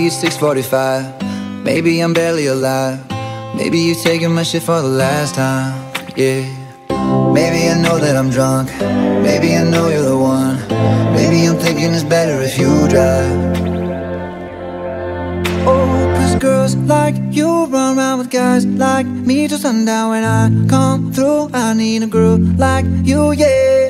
Maybe it's 6:45. Maybe I'm barely alive. Maybe you're taking my shit for the last time. Yeah. Maybe I know that I'm drunk. Maybe I know you're the one. Maybe I'm thinking it's better if you drive. Oh, cause girls like you run around with guys like me till sundown. When I come through, I need a girl like you, yeah.